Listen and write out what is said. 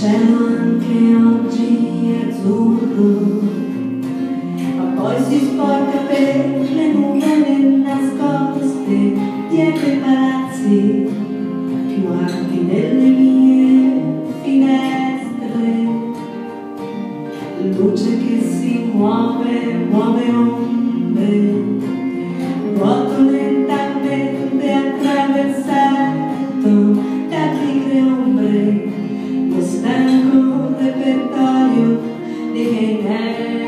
che oggi è azzurro, ma poi si sporca per le nuvole nascoste dietro i palazzi più alti delle mie finestre. Luce che si muove, muove you, they can